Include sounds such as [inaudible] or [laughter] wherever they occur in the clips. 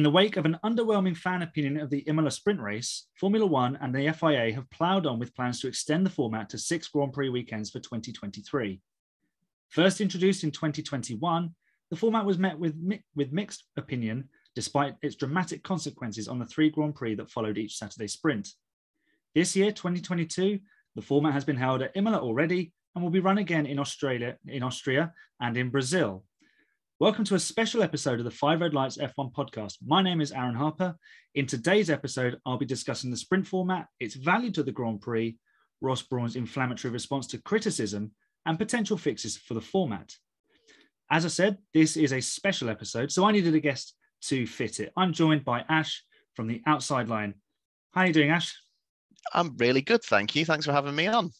In the wake of an underwhelming fan opinion of the Imola sprint race, Formula One and the FIA have ploughed on with plans to extend the format to six Grand Prix weekends for 2023. First introduced in 2021, the format was met with, mi- with mixed opinion despite its dramatic consequences on the three Grand Prix that followed each Saturday sprint. This year, 2022, the format has been held at Imola already and will be run again in Australia, in Austria, and in Brazil. Welcome to a special episode of the Five Red Lights F1 podcast. My name is Aaron Harper. In today's episode, I'll be discussing the sprint format, its value to the Grand Prix, Ross Brawn's inflammatory response to criticism, and potential fixes for the format. As I said, this is a special episode, so I needed a guest to fit it. I'm joined by Ash from the Outside Line. How are you doing, Ash? I'm really good, thank you. Thanks for having me on.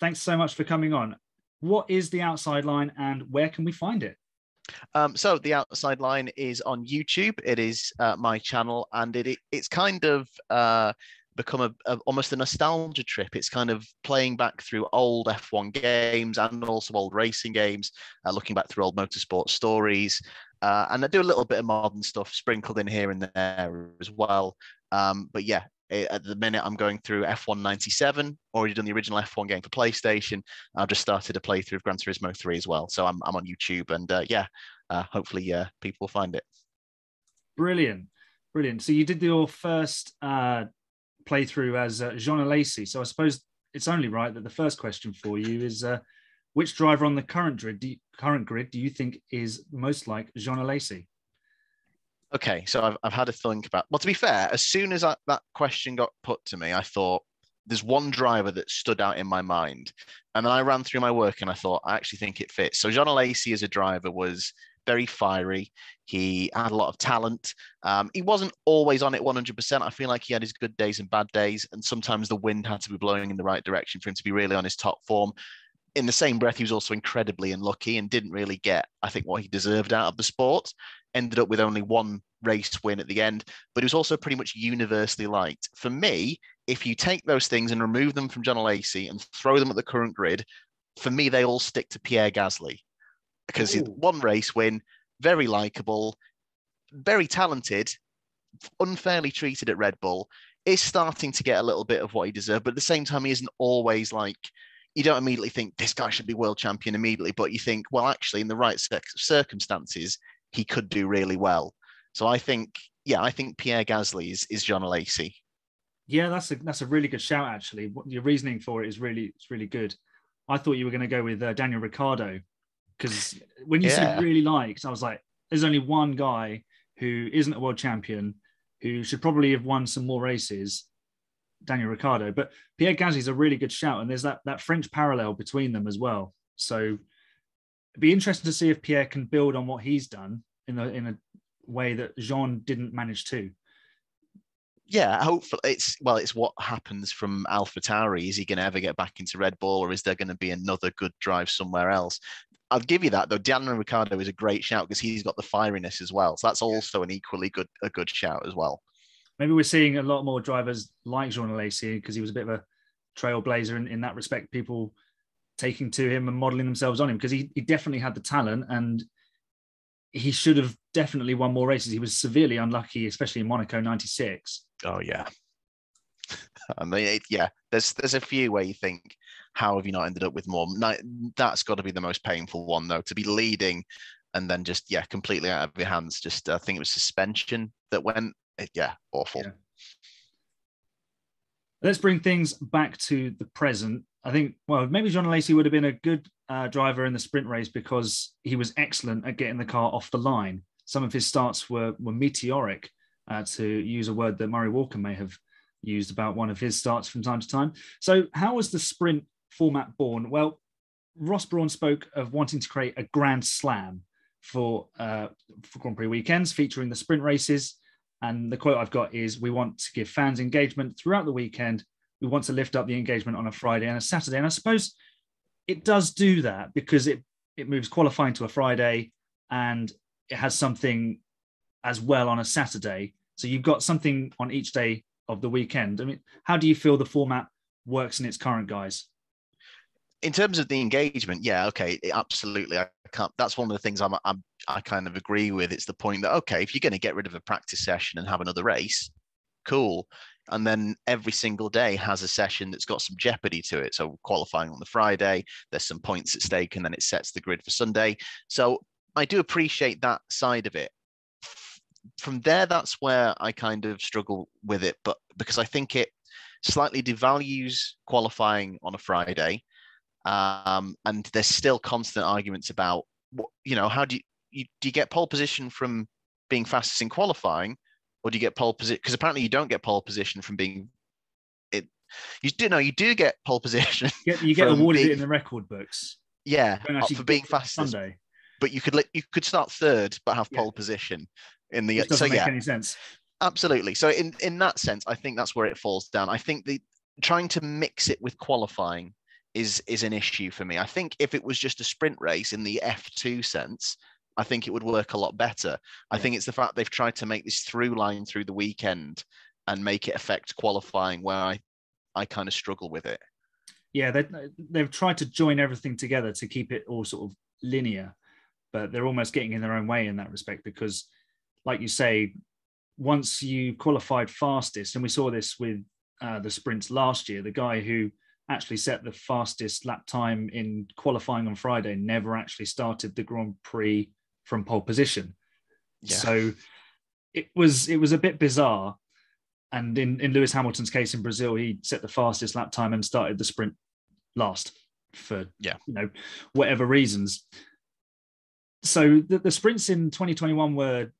Thanks so much for coming on. What is the Outside Line and where can we find it? Um, so the outside line is on YouTube. It is uh, my channel, and it, it it's kind of uh, become a, a, almost a nostalgia trip. It's kind of playing back through old F1 games and also old racing games, uh, looking back through old motorsport stories, uh, and I do a little bit of modern stuff sprinkled in here and there as well. Um, but yeah, at the minute I'm going through F1 97, already done the original F1 game for PlayStation. I've just started a playthrough of Gran Turismo 3 as well. So I'm, I'm on YouTube and uh, yeah, uh, hopefully uh, people will find it. Brilliant. Brilliant. So you did your first uh, playthrough as uh, Jean Alesi. So I suppose it's only right that the first question for you is uh, which driver on the current grid, do you, current grid do you think is most like Jean Alesi? Okay, so I've, I've had a think about. Well, to be fair, as soon as I, that question got put to me, I thought there's one driver that stood out in my mind, and then I ran through my work and I thought I actually think it fits. So Jean Alesi as a driver was very fiery. He had a lot of talent. Um, he wasn't always on it 100%. I feel like he had his good days and bad days, and sometimes the wind had to be blowing in the right direction for him to be really on his top form. In the same breath, he was also incredibly unlucky and didn't really get, I think, what he deserved out of the sport ended up with only one race win at the end, but it was also pretty much universally liked. For me, if you take those things and remove them from Jean Alesi and throw them at the current grid, for me, they all stick to Pierre Gasly because he's one race win, very likable, very talented, unfairly treated at Red Bull, is starting to get a little bit of what he deserved, but at the same time, he isn't always like you don't immediately think this guy should be world champion immediately, but you think, well, actually, in the right circumstances, he could do really well. So I think, yeah, I think Pierre Gasly is, is Jean Alesi. Yeah, that's a that's a really good shout. Actually, what your reasoning for it is really it's really good. I thought you were going to go with uh, Daniel Ricciardo because when you yeah. said really liked, I was like, there's only one guy who isn't a world champion who should probably have won some more races. Daniel Ricciardo, but Pierre Gasly is a really good shout, and there's that that French parallel between them as well. So it'd be interesting to see if Pierre can build on what he's done in a in a way that Jean didn't manage to. Yeah, hopefully it's well, it's what happens from AlphaTauri. Is he going to ever get back into Red Bull, or is there going to be another good drive somewhere else? I'll give you that though. Daniel Ricciardo is a great shout because he's got the fieriness as well. So that's also an equally good a good shout as well. Maybe we're seeing a lot more drivers like Jean Alesi because he was a bit of a trailblazer in, in that respect. People taking to him and modeling themselves on him because he, he definitely had the talent and he should have definitely won more races. He was severely unlucky, especially in Monaco '96. Oh yeah, [laughs] I mean, yeah. There's there's a few where you think, how have you not ended up with more? That's got to be the most painful one though, to be leading and then just yeah, completely out of your hands. Just I think it was suspension that went. Yeah, awful. Yeah. Let's bring things back to the present. I think, well, maybe John Alesi would have been a good uh, driver in the sprint race because he was excellent at getting the car off the line. Some of his starts were, were meteoric, uh, to use a word that Murray Walker may have used about one of his starts from time to time. So, how was the sprint format born? Well, Ross Brawn spoke of wanting to create a grand slam for, uh, for Grand Prix weekends featuring the sprint races and the quote I've got is We want to give fans engagement throughout the weekend. We want to lift up the engagement on a Friday and a Saturday. And I suppose it does do that because it, it moves qualifying to a Friday and it has something as well on a Saturday. So you've got something on each day of the weekend. I mean, how do you feel the format works in its current guise? in terms of the engagement, yeah, okay, absolutely. I can't. That's one of the things I'm, I'm I kind of agree with. It's the point that okay, if you're going to get rid of a practice session and have another race, cool. And then every single day has a session that's got some jeopardy to it. So qualifying on the Friday, there's some points at stake, and then it sets the grid for Sunday. So I do appreciate that side of it. From there, that's where I kind of struggle with it, but because I think it slightly devalues qualifying on a Friday, um, and there's still constant arguments about you know how do you, you do you get pole position from being fastest in qualifying, or do you get pole position? Because apparently you don't get pole position from being it. You do know you do get pole position. You get, you get [laughs] awarded being, it in the record books. Yeah, uh, for being fastest. Sunday but you could you could start third but have yeah. pole position in the Which doesn't so make yeah any sense absolutely so in in that sense i think that's where it falls down i think the trying to mix it with qualifying is is an issue for me i think if it was just a sprint race in the f2 sense i think it would work a lot better yeah. i think it's the fact they've tried to make this through line through the weekend and make it affect qualifying where i i kind of struggle with it yeah they, they've tried to join everything together to keep it all sort of linear but they're almost getting in their own way in that respect because, like you say, once you qualified fastest, and we saw this with uh, the sprints last year, the guy who actually set the fastest lap time in qualifying on Friday never actually started the Grand Prix from pole position. Yeah. So it was it was a bit bizarre. And in, in Lewis Hamilton's case in Brazil, he set the fastest lap time and started the sprint last for yeah you know whatever reasons so the, the sprints in 2021 were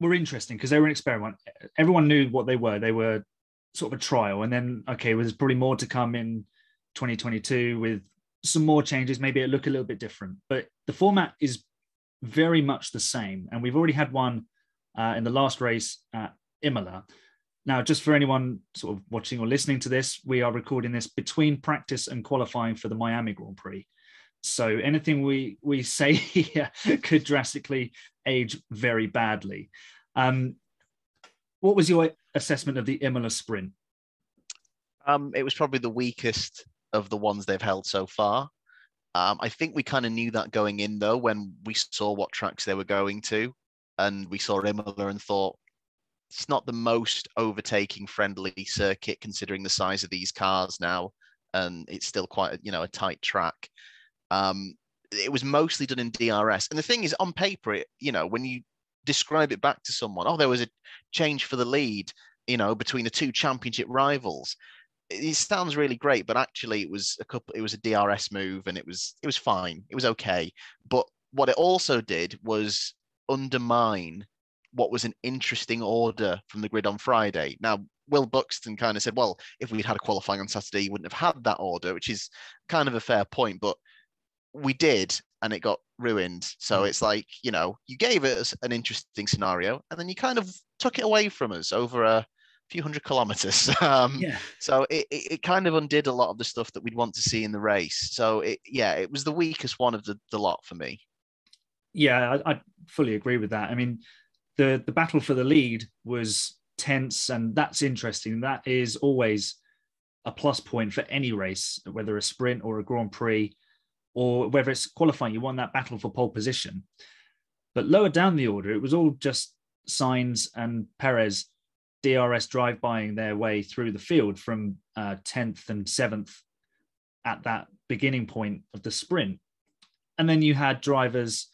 were interesting because they were an experiment. Everyone knew what they were. They were sort of a trial, and then okay, well, there's probably more to come in 2022 with some more changes. Maybe it look a little bit different, but the format is very much the same. And we've already had one uh, in the last race at Imola. Now, just for anyone sort of watching or listening to this, we are recording this between practice and qualifying for the Miami Grand Prix. So anything we we say [laughs] here could drastically age very badly. Um, what was your assessment of the Imola sprint? Um, it was probably the weakest of the ones they've held so far. Um, I think we kind of knew that going in though when we saw what tracks they were going to, and we saw Imola and thought it's not the most overtaking friendly circuit considering the size of these cars now, and it's still quite you know a tight track. Um, it was mostly done in DRS. And the thing is, on paper, it, you know, when you describe it back to someone, oh, there was a change for the lead, you know, between the two championship rivals. It sounds really great, but actually, it was a couple. It was a DRS move, and it was it was fine. It was okay. But what it also did was undermine what was an interesting order from the grid on Friday. Now, Will Buxton kind of said, well, if we'd had a qualifying on Saturday, you wouldn't have had that order, which is kind of a fair point. But we did and it got ruined. So mm. it's like, you know, you gave us an interesting scenario and then you kind of took it away from us over a few hundred kilometers. [laughs] Um, yeah. So it, it, it, kind of undid a lot of the stuff that we'd want to see in the race. So it, yeah, it was the weakest one of the, the lot for me. Yeah, I, I fully agree with that. I mean, the, the battle for the lead was tense and that's interesting. That is always a plus point for any race, whether a sprint or a Grand Prix or whether it's qualifying, you won that battle for pole position. But lower down the order, it was all just Sainz and Perez DRS drive buying their way through the field from uh, 10th and 7th at that beginning point of the sprint. And then you had drivers,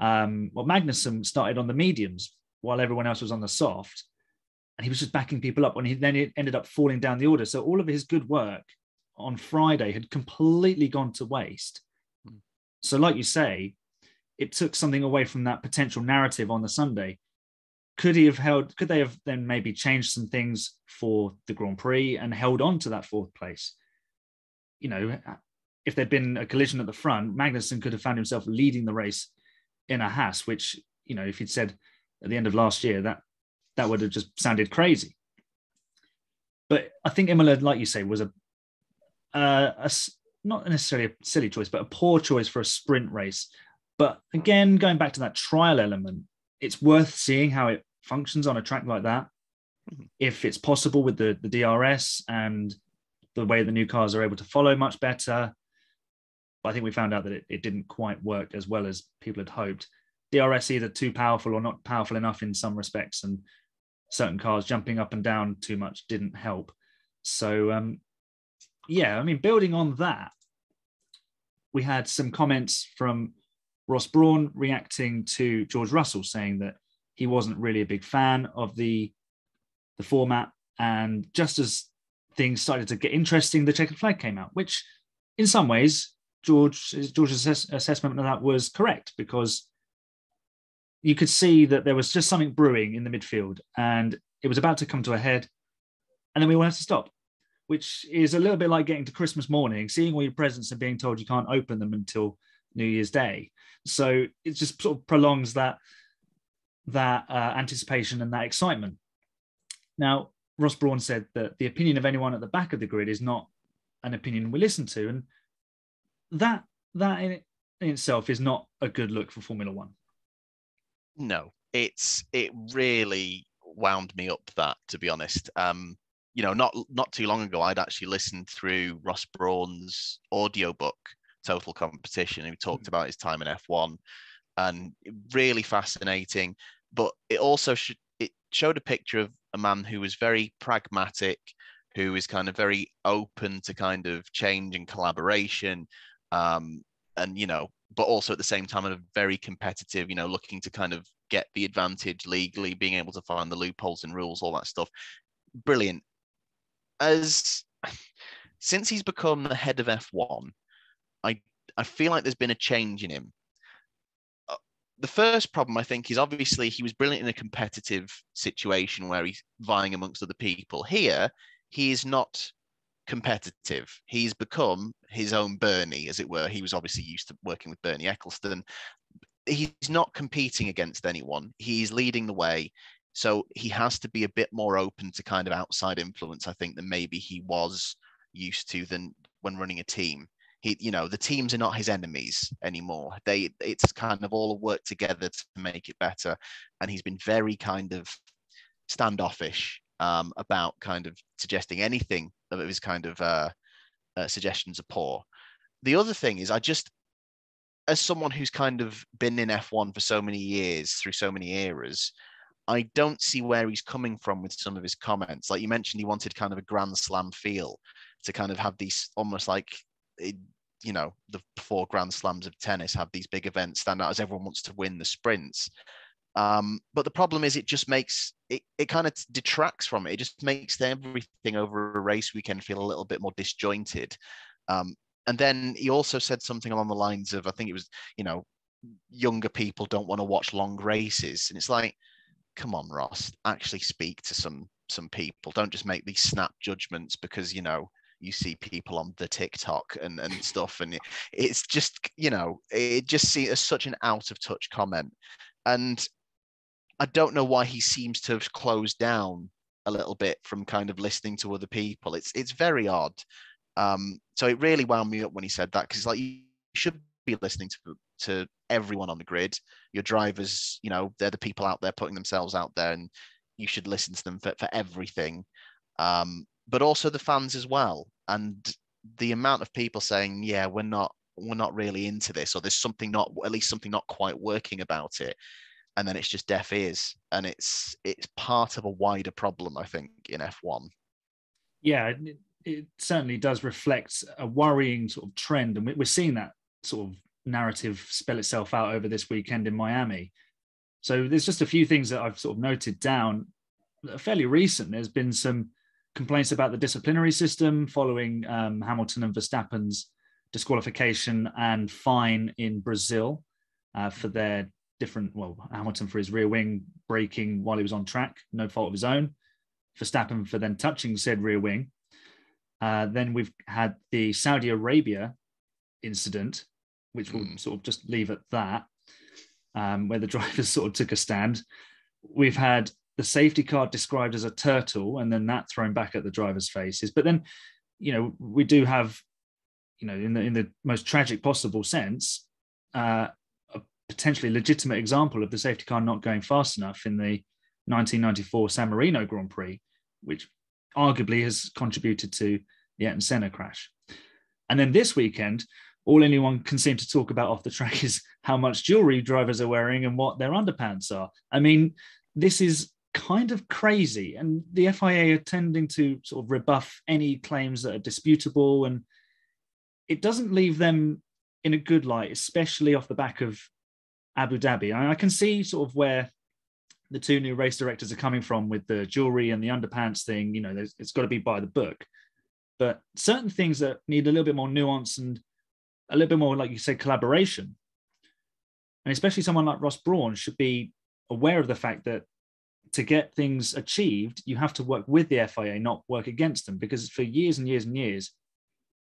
um, well, Magnussen started on the mediums while everyone else was on the soft. And he was just backing people up when he then it ended up falling down the order. So all of his good work on Friday had completely gone to waste. So, like you say, it took something away from that potential narrative on the Sunday. Could he have held? Could they have then maybe changed some things for the Grand Prix and held on to that fourth place? You know, if there'd been a collision at the front, Magnussen could have found himself leading the race in a Haas, which you know, if he'd said at the end of last year, that that would have just sounded crazy. But I think Imola, like you say, was a, uh, a not necessarily a silly choice, but a poor choice for a sprint race. But again, going back to that trial element, it's worth seeing how it functions on a track like that. Mm-hmm. If it's possible with the, the DRS and the way the new cars are able to follow much better. But I think we found out that it, it didn't quite work as well as people had hoped. DRS either too powerful or not powerful enough in some respects, and certain cars jumping up and down too much didn't help. So, um, yeah, I mean, building on that, we had some comments from Ross Brawn reacting to George Russell saying that he wasn't really a big fan of the the format, and just as things started to get interesting, the checkered flag came out, which in some ways George George's assess- assessment of that was correct because you could see that there was just something brewing in the midfield and it was about to come to a head and then we wanted to stop which is a little bit like getting to christmas morning seeing all your presents and being told you can't open them until new year's day. So it just sort of prolongs that that uh, anticipation and that excitement now ross brawn said that the opinion of anyone at the back of the grid is not an opinion we listen to and that that in, in itself is not a good look for formula one no, it's it really wound me up that to be honest. Um, you know, not not too long ago, I'd actually listened through Ross Brawn's audiobook, Total Competition. He talked mm. about his time in F1 and really fascinating. But it also sh- it showed a picture of a man who was very pragmatic, who is kind of very open to kind of change and collaboration. Um, and you know but also at the same time a very competitive you know looking to kind of get the advantage legally being able to find the loopholes and rules all that stuff brilliant as since he's become the head of f1 i i feel like there's been a change in him the first problem I think is obviously he was brilliant in a competitive situation where he's vying amongst other people. Here, he is not competitive. He's become his own Bernie, as it were. He was obviously used to working with Bernie Ecclestone. He's not competing against anyone. He's leading the way. So he has to be a bit more open to kind of outside influence, I think, than maybe he was used to than when running a team. He, you know, the teams are not his enemies anymore. They, it's kind of all work together to make it better. And he's been very kind of standoffish um, about kind of suggesting anything of his kind of uh, uh, suggestions are poor. The other thing is, I just, as someone who's kind of been in F1 for so many years through so many eras, I don't see where he's coming from with some of his comments. Like you mentioned, he wanted kind of a Grand Slam feel to kind of have these almost like, eh, you know, the four Grand Slams of tennis have these big events stand out as everyone wants to win the sprints. Um, but the problem is, it just makes it, it kind of detracts from it. It just makes everything over a race weekend feel a little bit more disjointed. Um, and then he also said something along the lines of, I think it was, you know, younger people don't want to watch long races. And it's like, come on, Ross, actually speak to some some people. Don't just make these snap judgments because you know you see people on the TikTok and, and stuff. And it, it's just, you know, it just seems as such an out of touch comment. And I don't know why he seems to have closed down a little bit from kind of listening to other people. It's it's very odd. Um, so it really wound me up when he said that because it's like you should be listening to to everyone on the grid. Your drivers, you know, they're the people out there putting themselves out there, and you should listen to them for, for everything. Um, but also the fans as well. And the amount of people saying, "Yeah, we're not we're not really into this," or there's something not at least something not quite working about it and then it's just deaf ears and it's it's part of a wider problem i think in f1 yeah it, it certainly does reflect a worrying sort of trend and we're seeing that sort of narrative spell itself out over this weekend in miami so there's just a few things that i've sort of noted down fairly recent there's been some complaints about the disciplinary system following um, hamilton and verstappen's disqualification and fine in brazil uh, for their different. Well, Hamilton for his rear wing breaking while he was on track, no fault of his own. Verstappen for then touching said rear wing. Uh, then we've had the Saudi Arabia incident, which we'll mm. sort of just leave at that, um, where the [laughs] drivers sort of took a stand. We've had the safety car described as a turtle, and then that thrown back at the drivers' faces. But then, you know, we do have, you know, in the in the most tragic possible sense, uh, potentially legitimate example of the safety car not going fast enough in the 1994 San Marino Grand Prix, which arguably has contributed to the Ayrton Senna crash. And then this weekend, all anyone can seem to talk about off the track [laughs] is how much jewelry drivers are wearing and what their underpants are. I mean, this is kind of crazy, and the FIA are tending to sort of rebuff any claims that are disputable, and it doesn't leave them in a good light, especially off the back of Abu Dhabi. I, I can see sort of where the two new race directors are coming from with the jewelry and the underpants thing. You know, it's got to be by the book. But certain things that need a little bit more nuance and a little bit more, like you say, collaboration, and especially someone like Ross Brawn should be aware of the fact that to get things achieved, you have to work with the FIA, not work against them. Because for years and years and years,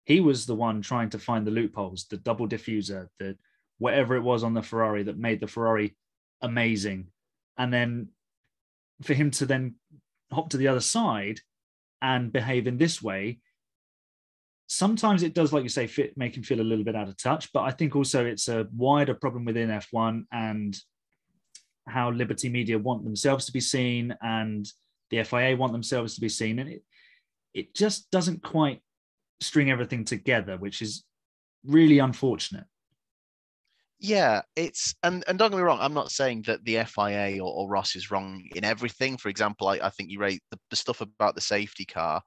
he was the one trying to find the loopholes, the double diffuser, the whatever it was on the Ferrari that made the Ferrari amazing. And then for him to then hop to the other side and behave in this way, sometimes it does, like you say, fit, make him feel a little bit out of touch. But I think also it's a wider problem within F1 and how Liberty Media want themselves to be seen and the FIA want themselves to be seen. And it, it just doesn't quite string everything together, which is really unfortunate. Yeah, it's and and don't get me wrong. I'm not saying that the FIA or, or Ross is wrong in everything. For example, I, I think you rate the, the stuff about the safety car.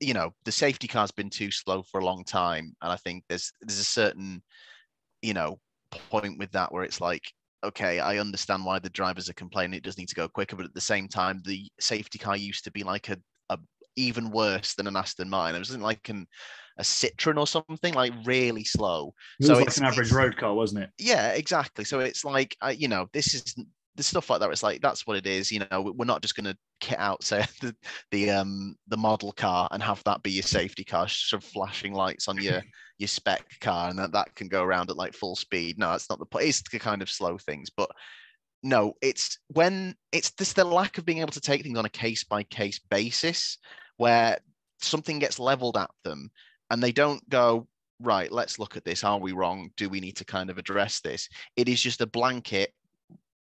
You know, the safety car's been too slow for a long time, and I think there's there's a certain, you know, point with that where it's like, okay, I understand why the drivers are complaining. It does need to go quicker, but at the same time, the safety car used to be like a, a even worse than an Aston Martin. It wasn't like an a Citroen or something, like really slow. It so it's like an average road car, wasn't it? Yeah, exactly. So it's like uh, you know, this is the stuff like that. It's like that's what it is. You know, we're not just going to kit out say [laughs] the, the um the model car and have that be your safety car, sort of flashing lights on your [laughs] your spec car, and that that can go around at like full speed. No, that's not the point. It's to kind of slow things, but no, it's when it's just the lack of being able to take things on a case by case basis where something gets leveled at them and they don't go right let's look at this are we wrong do we need to kind of address this it is just a blanket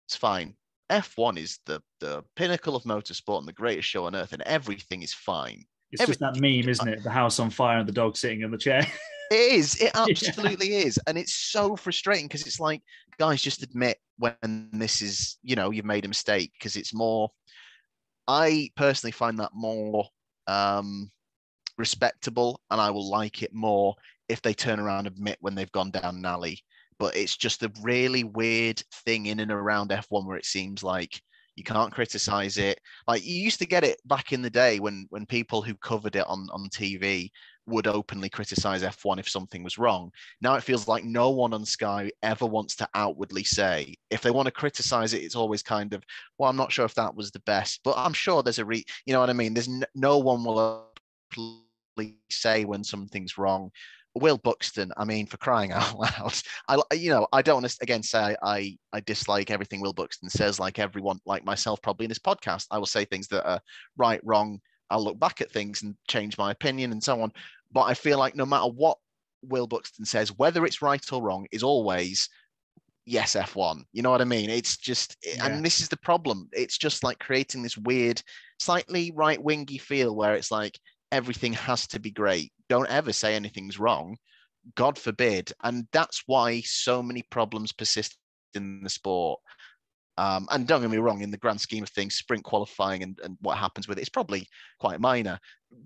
it's fine. F1 is the the pinnacle of motorsport and the greatest show on earth and everything is fine. It's everything just that meme isn't it? The house on fire and the dog sitting in the chair. [laughs] It is. It absolutely yeah. is. And it's so frustrating because it's like guys just admit when this is you know you've made a mistake because it's more i personally find that more um respectable and I will like it more if they turn around and admit when they've gone down an alley. But it's just a really weird thing in and around F1 where it seems like you can't criticize it. Like you used to get it back in the day when when people who covered it on, on TV would openly criticize F1 if something was wrong. Now it feels like no one on Sky ever wants to outwardly say. If they want to criticize it, it's always kind of, well, I'm not sure if that was the best, but I'm sure there's a re, you know what I mean? There's n- no one will say when something's wrong. Will Buxton, I mean, for crying out [laughs] loud, I, you know, I don't want to again say I, I dislike everything Will Buxton says. Like everyone, like myself, probably in this podcast, I will say things that are right, wrong. I'll look back at things and change my opinion and so on. But I feel like no matter what Will Buxton says, whether it's right or wrong, is always yes F1. You know what I mean? It's just, eh, yeah. and this is the problem. It's just like creating this weird, slightly right wingy feel where it's like everything has to be great. Don't ever say anything's wrong. God forbid. And that's why so many problems persist in the sport. Um, and don't get me wrong, in the grand scheme of things, sprint qualifying and, and what happens with it is probably quite minor.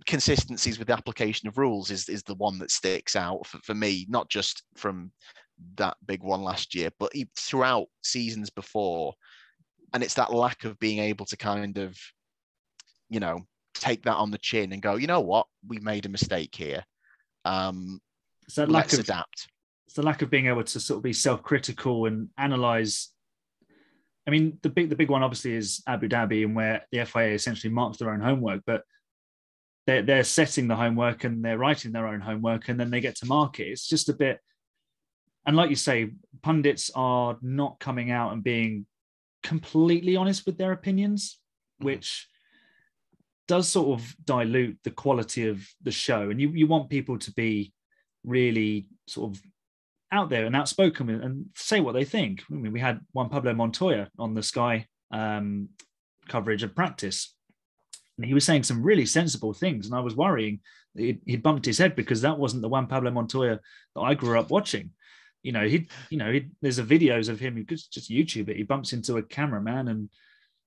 Consistencies with the application of rules is, is the one that sticks out for, for me, not just from that big one last year, but throughout seasons before. And it's that lack of being able to kind of, you know, take that on the chin and go, you know what, we made a mistake here. Um, so let's of, adapt. It's the lack of being able to sort of be self-critical and analyze. I mean, the big the big one obviously is Abu Dhabi, and where the FIA essentially marks their own homework, but they're they're setting the homework and they're writing their own homework, and then they get to market. It's just a bit, and like you say, pundits are not coming out and being completely honest with their opinions, mm-hmm. which does sort of dilute the quality of the show. And you, you want people to be really sort of out there and outspoken and say what they think. I mean, we had Juan Pablo Montoya on the Sky um, coverage of practice And he was saying some really sensible things. And I was worrying he'd, he'd bumped his head because that wasn't the Juan Pablo Montoya that I grew up watching. You know, he, you know, there's a videos of him. You could just YouTube it. He bumps into a cameraman, and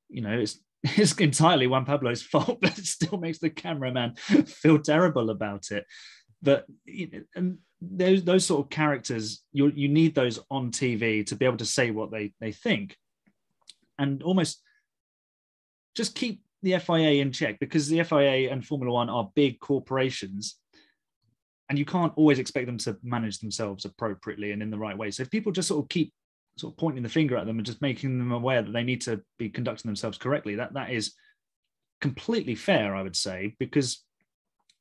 you know, it's [laughs] it's entirely Juan Pablo's [laughs] fault, but it still makes the cameraman [laughs] feel terrible about it. But and those those sort of characters, you you need those on TV to be able to say what they they think, and almost just keep the FIA in check because the FIA and Formula One are big corporations and you can't always expect them to manage themselves appropriately and in the right way. So if people just sort of keep sort of pointing the finger at them and just making them aware that they need to be conducting themselves correctly, that that is completely fair, I would say, because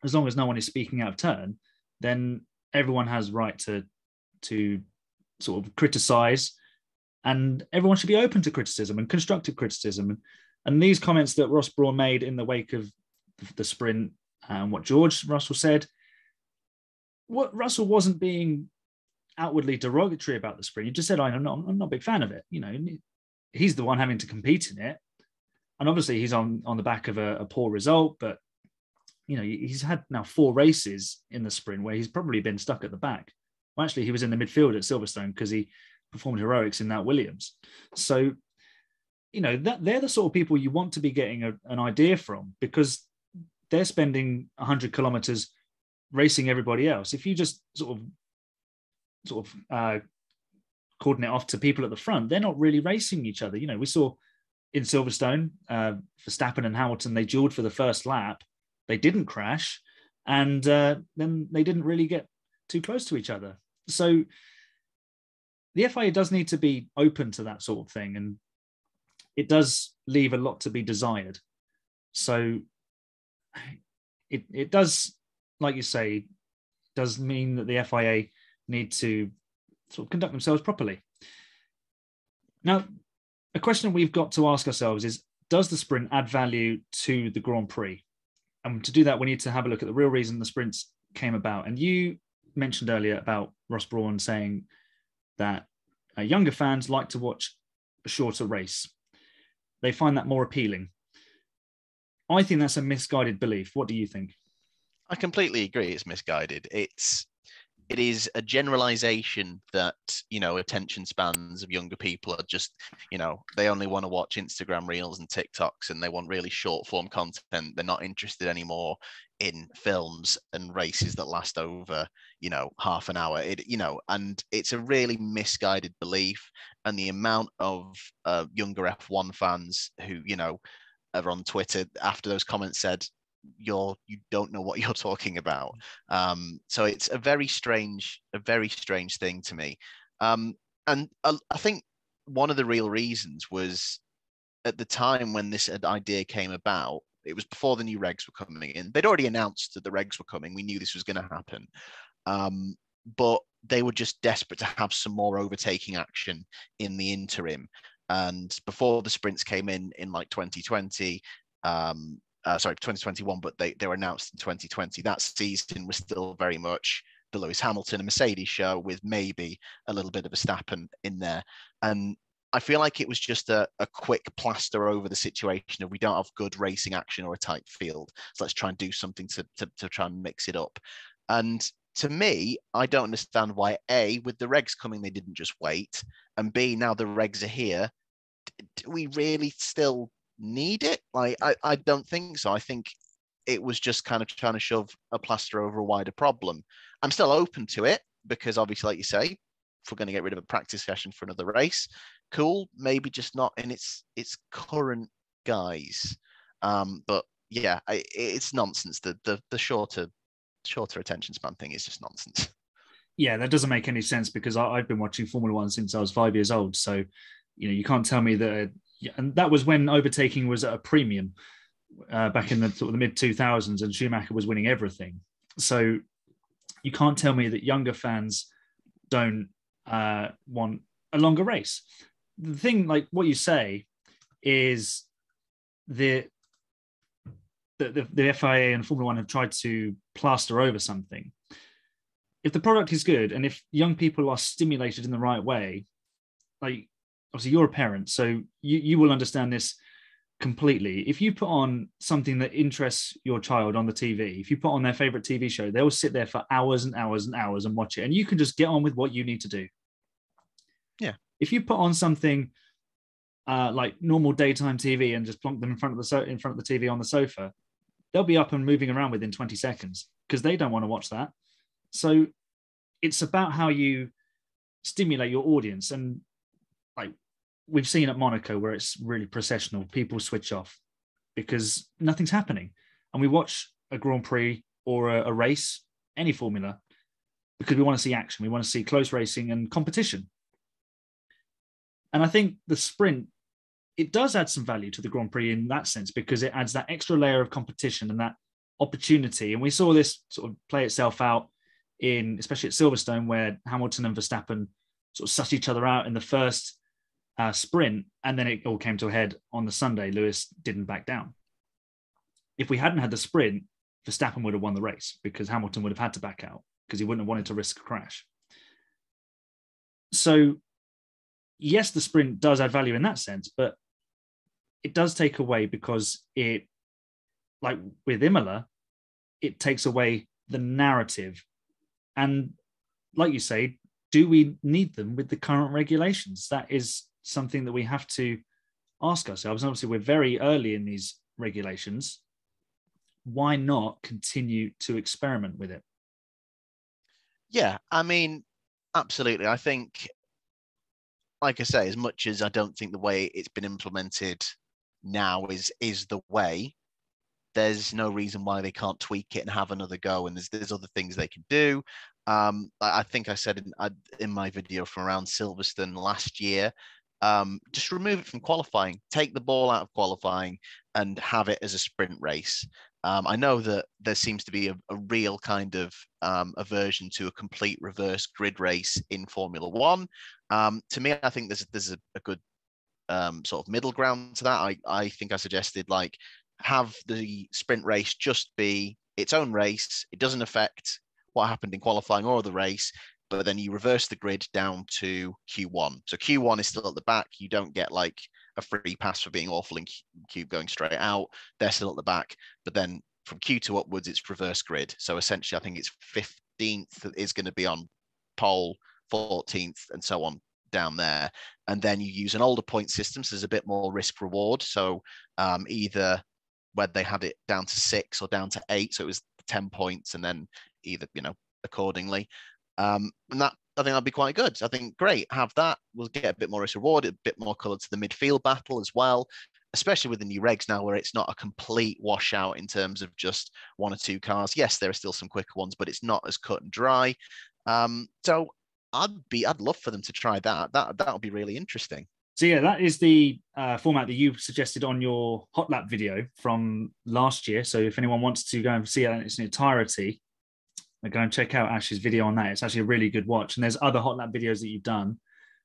as long as no one is speaking out of turn, then everyone has right to to sort of criticize and everyone should be open to criticism and constructive criticism. And these comments that Ross Brawn made in the wake of the sprint and what George Russell said, what Russell wasn't being outwardly derogatory about the sprint. You just said, "I'm not, I'm not a big fan of it." You know, he's the one having to compete in it, and obviously he's on on the back of a, a poor result. But you know, he's had now four races in the sprint where he's probably been stuck at the back. Well, actually, he was in the midfield at Silverstone because he performed heroics in that Williams. So you know that they're the sort of people you want to be getting a, an idea from because they're spending 100 kilometers racing everybody else if you just sort of sort of uh it off to people at the front. They're not really racing each other. You know we saw in silverstone uh verstappen and hamilton they dueled for the first lap. They didn't crash. And uh, then they didn't really get too close to each other. So the FIA does need to be open to that sort of thing. And it does leave a lot to be desired. So it it does, like you say, does mean that the FIA need to sort of conduct themselves properly. Now, a question we've got to ask ourselves is does the sprint add value to the Grand Prix? And to do that, we need to have a look at the real reason the sprints came about. And you mentioned earlier about Ross Brawn saying that uh, younger fans like to watch a shorter race they find that more appealing. I think that's a misguided belief. What do you think? I completely agree. It's misguided. It's it is a generalization that you know attention spans of younger people are just you know they only want to watch instagram reels and tiktoks and they want really short form content. They're not interested anymore in films and races that last over you know half an hour. It you know and it's a really misguided belief. And the amount of uh, younger f1 fans who you know are on twitter after those comments said you're you don't know what [laughs] you're talking about. Um, so it's a very strange, a very strange thing to me. Um, and I, I think one of the real reasons was at the time when this idea came about, it was before the new regs were coming in. They'd already announced that the regs were coming. We knew this was going to happen. Um, but they were just desperate to have some more overtaking action in the interim. And before the sprints came in in like 2020, um, uh, sorry, 2021, but they, they were announced in 2020. That season was still very much the Lewis Hamilton and Mercedes show with maybe a little bit of a Verstappen in there. And I feel like it was just a, a quick plaster over the situation of we don't have good racing action or a tight field. So let's try and do something to, to, to try and mix it up. And to me, I don't understand why A, with the regs coming, they didn't just wait. And B, now the regs are here. Do we really still need it. Like I, I don't think so. I think it was just kind of trying to shove a plaster over a wider problem. I'm still open to it because obviously, like you say, if we're going to get rid of a practice session for another race, cool. Maybe just not in its its current guise. Um, but yeah, I, it's nonsense. The the the shorter shorter attention span thing is just nonsense. [laughs] Yeah, that doesn't make any sense because I, have been watching Formula One since I was five years old. So, you know, you can't tell me that yeah, and that was when overtaking was at a premium uh, back in the sort of the mid 2000s, and Schumacher was winning everything. So you can't tell me that younger fans don't uh, want a longer race. The thing, like what you say, is the the, the, the FIA and Formula One have tried to plaster over something. If the product is good and if young people are stimulated in the right way, like obviously you're a parent, so you, you will understand this completely. If you put on something that interests your child on the TV, if you put on their favorite TV show, they'll sit there for hours and hours and hours and watch it, and you can just get on with what you need to do. Yeah. If you put on something uh, like normal daytime TV and just plonk them in front of the so- in front of the TV on the sofa, they'll be up and moving around within 20 seconds because they don't want to watch that. So it's about how you stimulate your audience and like we've seen at Monaco where it's really processional, people switch off because nothing's happening. And we watch a Grand Prix or a, a race, any formula, because we want to see action. We want to see close racing and competition. And I think the sprint, it does add some value to the Grand Prix in that sense because it adds that extra layer of competition and that opportunity. And we saw this sort of play itself out in, especially at Silverstone, where Hamilton and Verstappen sort of sussed each other out in the first uh, sprint, and then it all came to a head on the Sunday. Lewis didn't back down. If we hadn't had the sprint, Verstappen would have won the race because Hamilton would have had to back out because he wouldn't have wanted to risk a crash. So, yes, the sprint does add value in that sense, but it does take away because it, like with Imola, it takes away the narrative. And like you say, do we need them with the current regulations? That is something that we have to ask ourselves. Obviously, we're very early in these regulations. Why not continue to experiment with it? Yeah, I mean, absolutely. I think, like I say, as much as I don't think the way it's been implemented now is is the way, there's no reason why they can't tweak it and have another go. And there's there's other things they can do. Um, I think I said in, in my video from around Silverstone last year, um, just remove it from qualifying, take the ball out of qualifying, and have it as a sprint race. Um, I know that there seems to be a, a real kind of um, aversion to a complete reverse grid race in Formula One. Um, to me, I think there's there's a, a good um, sort of middle ground to that. I I think I suggested like have the sprint race just be its own race. It doesn't affect what happened in qualifying or the race but then you reverse the grid down to Q1. So Q1 is still at the back. You don't get like a free pass for being awful in Q going straight out. They're still at the back, but then from Q2 upwards, it's reverse grid. So essentially, I think it's 15th is going to be on pole, 14th, and so on down there. And then you use an older point system, so there's a bit more risk reward. So um, either whether they had it down to six or down to eight, so it was 10 points, and then either you know accordingly. Um, and that I think that'd be quite good. I think great, have that. We'll get a bit more reward, a bit more colour to the midfield battle as well, especially with the new regs now where it's not a complete washout in terms of just one or two cars. Yes, there are still some quicker ones, but it's not as cut and dry. Um, so I'd be I'd love for them to try that. That that would be really interesting. So yeah, that is the uh, format that you suggested on your hot lap video from last year. So if anyone wants to go and see it in its entirety, go and check out Ash's video on that. It's actually a really good watch. And there's other hot lap videos that you've done,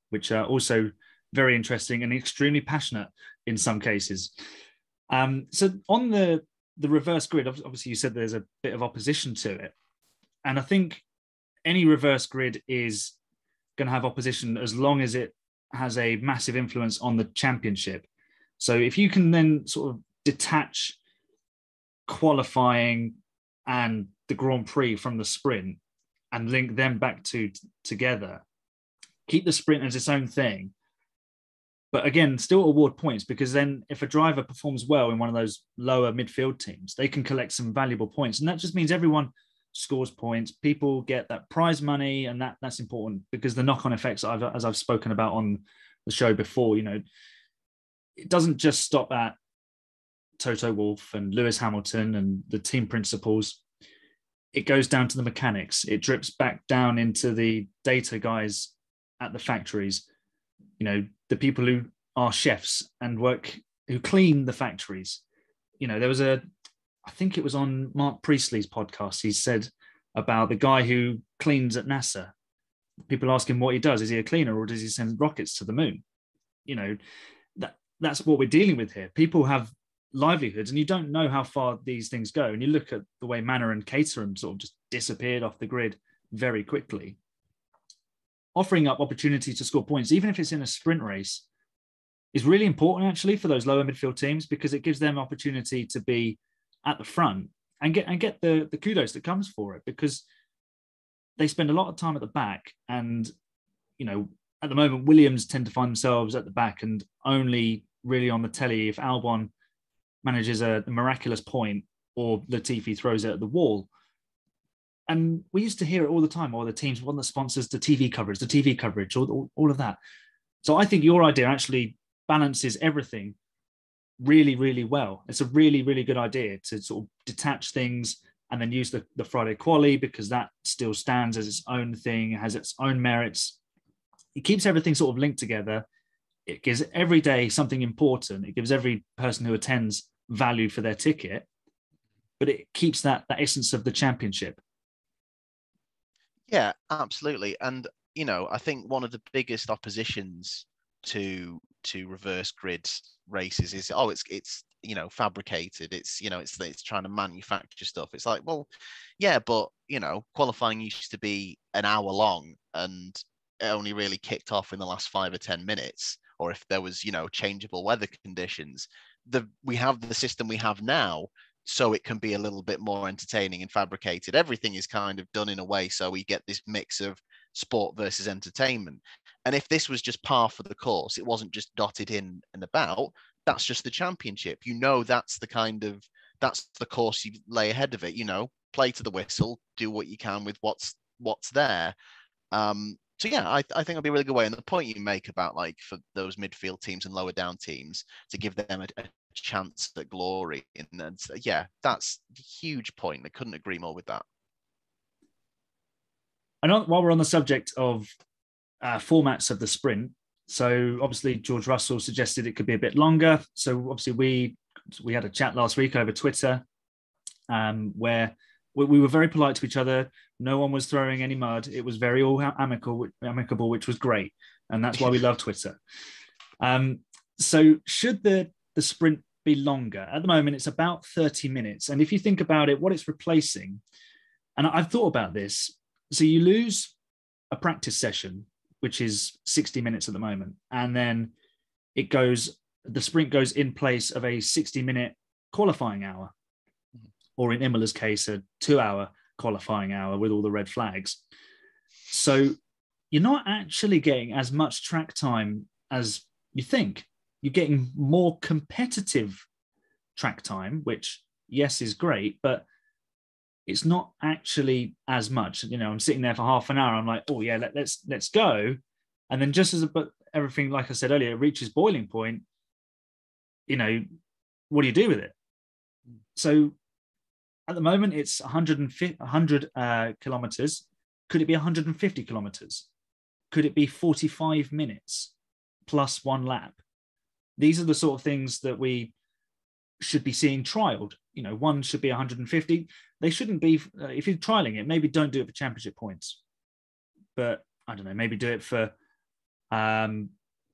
which are also very interesting and extremely passionate in some cases. Um, so on the the reverse grid, obviously you said there's a bit of opposition to it, and I think any reverse grid is going to have opposition as long as it has a massive influence on the championship. So if you can then sort of detach qualifying and the Grand Prix from the sprint and link them back to together. Keep the sprint as its own thing, but again, still award points because then if a driver performs well in one of those lower midfield teams, they can collect some valuable points, and that just means everyone scores points. People get that prize money, and that that's important because the knock-on effects, I've, as I've spoken about on the show before, you know, it doesn't just stop at Toto Wolff and Lewis Hamilton and the team principals it goes down to the mechanics. It drips back down into the data guys at the factories. You know, the people who are chefs and work who clean the factories. You know, there was a, I think it was on Marc Priestley's podcast. He said about the guy who cleans at NASA. People ask him what he does. Is he a cleaner or does he send rockets to the moon? You know, that that's what we're dealing with here. People have livelihoods and you don't know how far these things go and you look at the way manor and caterham sort of just disappeared off the grid very quickly. Offering up opportunity to score points even if it's in a sprint race is really important actually for those lower midfield teams because it gives them opportunity to be at the front and get and get the the kudos that comes for it because they spend a lot of time at the back and you know at the moment Williams tend to find themselves at the back and only really on the telly if Albon manages a, miraculous point or Latifi throws it at the wall. And we used to hear it all the time. Or the teams want the sponsors, the TV coverage, the TV coverage, all, all, all of that. So I think your idea actually balances everything really, really well. It's a really, really good idea to sort of detach things and then use the, the Friday quali because that still stands as its own thing, has its own merits. It keeps everything sort of linked together. It gives every day something important. It gives every person who attends value for their ticket, but it keeps that that essence of the championship. Yeah, absolutely. And you know, I think one of the biggest oppositions to to reverse grid races is oh it's it's you know fabricated it's you know it's it's trying to manufacture stuff it's like well yeah but you know qualifying used to be an hour long and it only really kicked off in the last five or ten minutes or if there was you know changeable weather conditions the we have the system we have now so it can be a little bit more entertaining and fabricated. Everything is kind of done in a way so we get this mix of sport versus entertainment. And if this was just par for the course it wasn't just dotted in and about that's just the championship. You know that's the kind of that's the course you lay ahead of it you know? Play to the whistle do what you can with what's what's there. Um so yeah, I, I think it'll be a really good way. And the point you make about like for those midfield teams and lower down teams to give them a, a chance at glory, and then yeah, that's a huge point. I couldn't agree more with that. And know while we're on the subject of uh, formats of the sprint, so obviously George Russell suggested it could be a bit longer. So obviously we we had a chat last week over Twitter, um, where we, we were very polite to each other. No one was throwing any mud. It was very all amicable, amicable, which was great, and that's why we love Twitter. Um, so, should the the sprint be longer? At the moment, it's about thirty minutes, and if you think about it, what it's replacing, and I've thought about this. So you lose a practice session, which is sixty minutes at the moment, and then it goes. The sprint goes in place of a sixty minute qualifying hour or in Imola's case, a two hour qualifying hour with all the red flags. So you're not actually getting as much track time as you think. You're getting more competitive track time, which, yes, is great, but it's not actually as much. You know, I'm sitting there for half an hour. I'm like, oh yeah, let, let's let's go. And then just as a, but everything, like I said earlier, reaches boiling point, you know, what do you do with it? So at the moment it's 150, 100 uh, kilometers. Could it be 150 kilometers? Could it be 45 minutes plus one lap? These are the sort of things that we should be seeing trialed. You know, one should be 150. They shouldn't be, uh, if you're trialing it, maybe don't do it for championship points. But I don't know, maybe do it for um,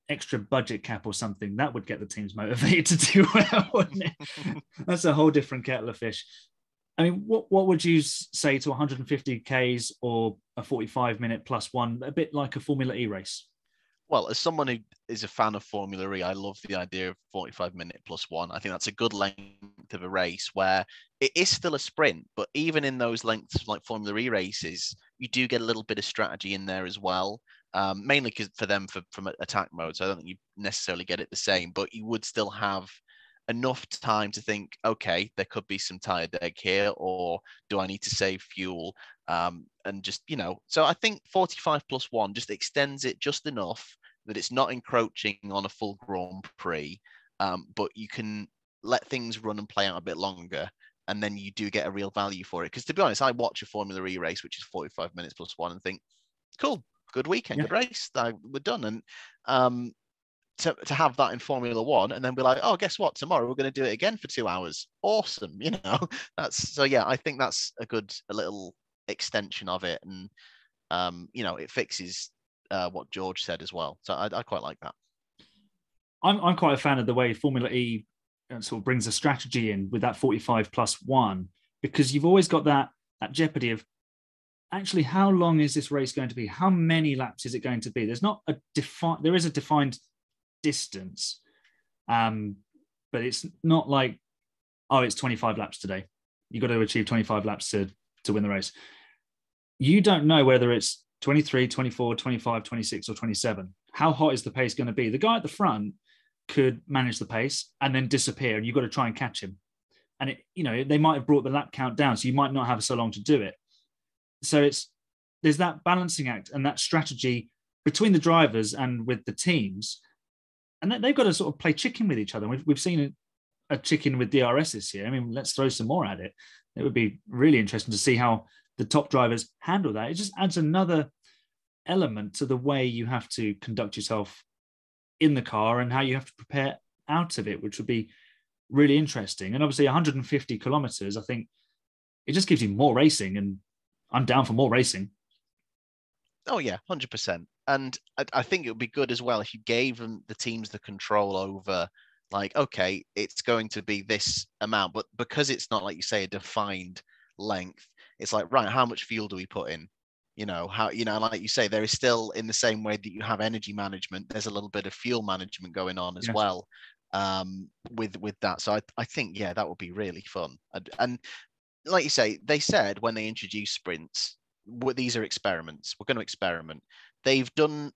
extra budget cap or something. That would get the teams motivated to do well, wouldn't it? [laughs] That's a whole different kettle of fish. I mean, what, what would you say to 150 Ks or a 45 minute plus one, a bit like a Formula E race? Well, as someone who is a fan of Formula E, I love the idea of 45 minute plus one. I think that's a good length of a race where it is still a sprint, but even in those lengths like Formula E races, you do get a little bit of strategy in there as well. Um, mainly because for them for, from attack mode, so I don't think you necessarily get it the same, but you would still have enough time to think, okay, there could be some tire deg here, or do I need to save fuel? Um, and just, you know, so I think 45 plus one just extends it just enough that it's not encroaching on a full Grand Prix, um, but you can let things run and play out a bit longer. And then you do get a real value for it. Because to be honest, I watch a Formula E race, which is 45 minutes plus one, and think, cool, good weekend, yeah. good race. we're done. And um, to, to have that in Formula One and then be like, oh, guess what? Tomorrow we're going to do it again for two hours. Awesome. [laughs] You know, that's so, yeah, I think that's a good, a little extension of it. And, um, you know, it fixes uh, what George said as well. So I, I quite like that. I'm, I'm quite a fan of the way Formula E uh, sort of brings a strategy in with that 45 plus one, because you've always got that, that jeopardy of actually how long is this race going to be? How many laps is it going to be? There's not a defined, there is a defined distance, Um, but it's not like, oh, it's 25 laps today. You've got to achieve 25 laps to, to win the race. You don't know whether it's 23, 24, 25, 26, or 27. How hot is the pace going to be? The guy at the front could manage the pace and then disappear, and you've got to try and catch him. And it, you know, they might have brought the lap count down, so you might not have so long to do it. So it's there's that balancing act and that strategy between the drivers and with the teams, and they've got to sort of play chicken with each other. We've we've seen a chicken with DRS this year. I mean, let's throw some more at it. It would be really interesting to see how the top drivers handle that. It just adds another element to the way you have to conduct yourself in the car and how you have to prepare out of it, which would be really interesting. And obviously, 150 kilometers, I think it just gives you more racing, and I'm down for more racing. Oh yeah, hundred percent. And I, I, think it would be good as well if you gave them the teams the control over, like, okay, it's going to be this amount, but because it's not like you say a defined length, it's like right, how much fuel do we put in? You know how you know, like you say, there is still in the same way that you have energy management. There's a little bit of fuel management going on as yes. well um, with with that. So I, I think yeah, that would be really fun. And, and like you say, they said when they introduced sprints, these are experiments. We're going to experiment. They've done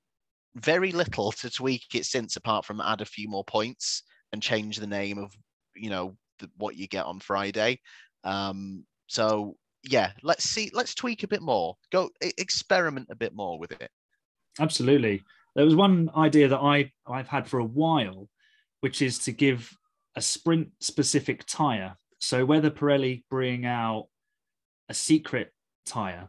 very little to tweak it since, apart from add a few more points and change the name of you know the, what you get on Friday. Um, so yeah, let's see. Let's tweak a bit more. Go experiment a bit more with it. Absolutely. There was one idea that I I've had for a while, which is to give a sprint specific tire. So whether Pirelli bring out a secret tire,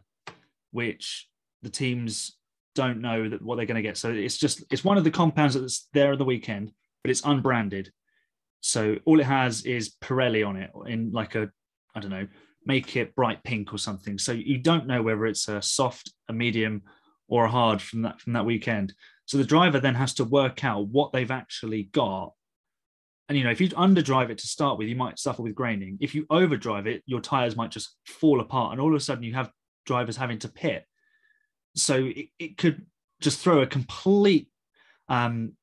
which the teams don't know that what they're going to get. So it's just it's one of the compounds that's there on the weekend, but it's unbranded. So all it has is Pirelli on it in like a I don't know, make it bright pink or something. So you don't know whether it's a soft, a medium, or a hard from that from that weekend. So the driver then has to work out what they've actually got and you know, if you underdrive it to start with, you might suffer with graining. If you overdrive it, your tires might just fall apart, and all of a sudden you have drivers having to pit. So it, it could just throw a complete um,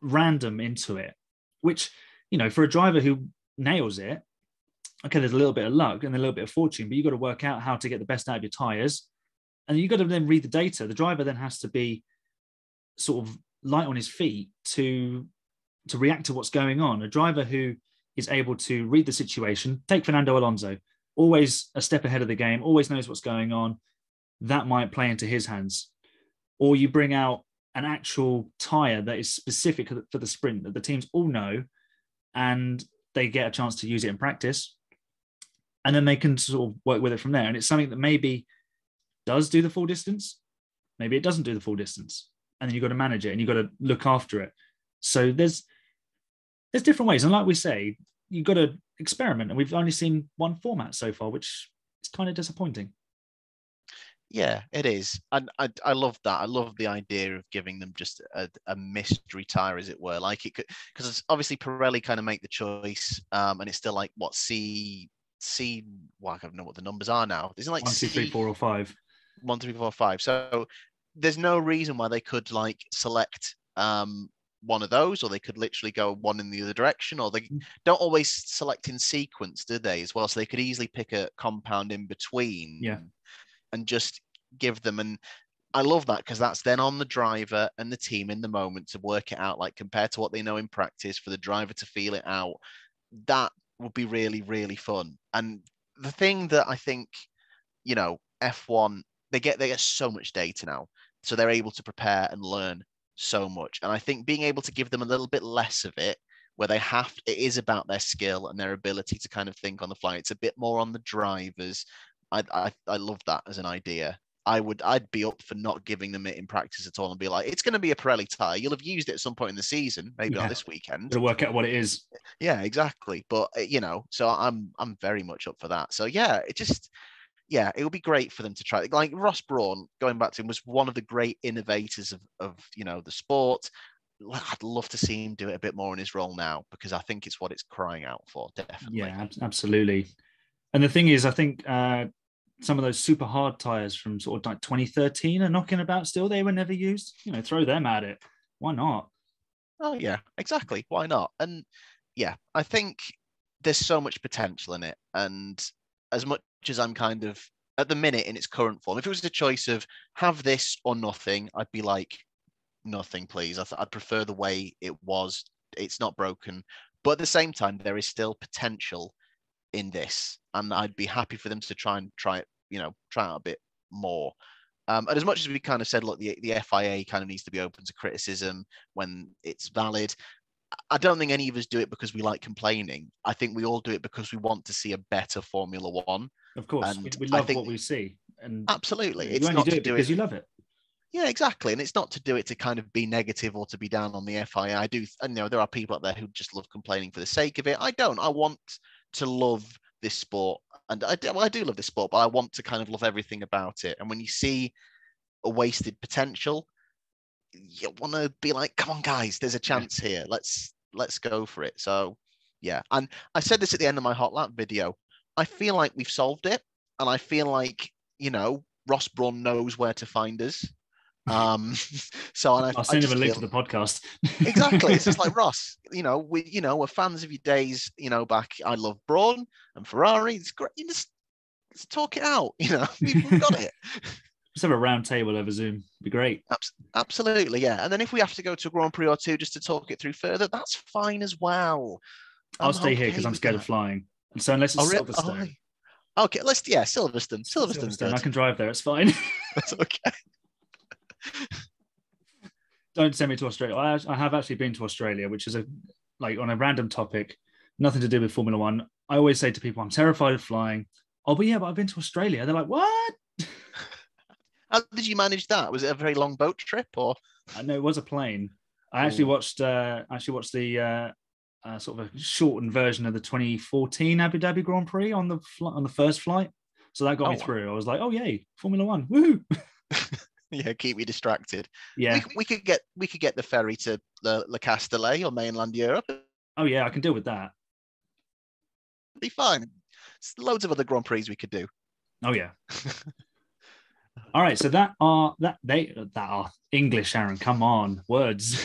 random into it, which you know, for a driver who nails it, okay, there's a little bit of luck and a little bit of fortune, but you've got to work out how to get the best out of your tires, and you've got to then read the data. The driver then has to be sort of light on his feet to to react to what's going on. A driver who is able to read the situation, take Fernando Alonso, always a step ahead of the game, always knows what's going on. That might play into his hands. Or you bring out an actual tire that is specific for the sprint that the teams all know and they get a chance to use it in practice. And then they can sort of work with it from there. And it's something that maybe does do the full distance, maybe it doesn't do the full distance. And then you've got to manage it and you've got to look after it. So there's there's different ways. And like we say, you've got to experiment. And we've only seen one format so far, which is kind of disappointing. Yeah, it is. And I, I love that. I love the idea of giving them just a, a mystery tire, as it were. Like it could, because obviously Pirelli kind of make the choice, um, and it's still like what C C. Well, I don't know what the numbers are now. Isn't like one, two, three, four, or five. One, three, four, five. So there's no reason why they could like select um one of those, or they could literally go one in the other direction, or they mm. don't always select in sequence, do they, as well? So they could easily pick a compound in between yeah. and just give them. And I love that because that's then on the driver and the team in the moment to work it out, like compared to what they know in practice, for the driver to feel it out. That would be really, really fun. And the thing that I think, you know, F1, they get they get so much data now. So they're able to prepare and learn so much. And I think being able to give them a little bit less of it, where they have, it is about their skill and their ability to kind of think on the fly. It's a bit more on the drivers. I, I, I love that as an idea. I would, I'd be up for not giving them it in practice at all and be like, it's going to be a Pirelli tire. You'll have used it at some point in the season, maybe yeah. not this weekend. To work out what it is. Yeah, exactly. But uh, you know, so I'm, I'm very much up for that. So yeah, it just, yeah, it would be great for them to try. Like Ross Brawn, going back to him, was one of the great innovators of, of you know the sport. I'd love to see him do it a bit more in his role now because I think it's what it's crying out for. Definitely. Yeah, absolutely. And the thing is, I think uh, some of those super hard tires from sort of like 2013 are knocking about still. They were never used. You know, throw them at it. Why not? Oh yeah, exactly. Why not? And yeah, I think there's so much potential in it. And as much as I'm kind of at the minute in its current form, if it was a choice of have this or nothing, I'd be like, nothing, please. I th- I'd prefer the way it was. It's not broken, but at the same time, there is still potential in this, and I'd be happy for them to try and try it, you know, try out a bit more. Um, and as much as we kind of said, look, the, the FIA kind of needs to be open to criticism when it's valid. I don't think any of us do it because we like complaining. I think we all do it because we want to see a better Formula One. Of course, we, we, love what we see, and absolutely, it's not do to it do because it. you love it. Yeah, exactly, and it's not to do it to kind of be negative or to be down on the FIA. I do, and you know, there are people out there who just love complaining for the sake of it. I don't. I want to love this sport, and I do, well, I do love this sport, but I want to kind of love everything about it. And when you see a wasted potential, you want to be like, "Come on, guys, there's a chance here. Let's let's go for it." So, yeah, and I said this at the end of my hot lap video. I feel like we've solved it, and I feel like you know Ross Brawn knows where to find us. [laughs] Um, [laughs] so and I, I'll send him a link feel, to the podcast. [laughs] exactly. It's just like Ross, you know, we, you know, we're fans of your days, you know, back. I love Brawn and Ferrari. It's great. You just, just talk it out. You know, we've, we've got it. Let's have a round table over Zoom. Be great. Absolutely, yeah. And then if we have to go to a Grand Prix or two just to talk it through further, that's fine as well. I'll I'm stay okay here because I'm scared that. of flying. And so unless it's oh, Silverstone. Oh, okay, let's yeah, Silverstone. Silverstone's Silverstone. I can drive there. It's fine. [laughs] that's okay. Don't send me to Australia. I, I have actually been to Australia, which is a like on a random topic, nothing to do with Formula One. I always say to people, I'm terrified of flying. Oh, but yeah, but I've been to Australia. They're like, what? [laughs] How did you manage that? Was it a very long boat trip or? I know it was a plane. I actually watched. Uh, actually watched the uh, uh, sort of a shortened version of the 2014 Abu Dhabi Grand Prix on the fl- on the first flight. So that got oh, me through. I was like, oh yay, Formula One, woo! [laughs] yeah, keep me distracted. Yeah, we, we, could get we could get the ferry to Le, Le Castellet or mainland Europe. Oh yeah, I can deal with that. Be fine. There's loads of other Grand Prix we could do. Oh yeah. [laughs] All right, so that are that they that are English, Aaron. Come on, words,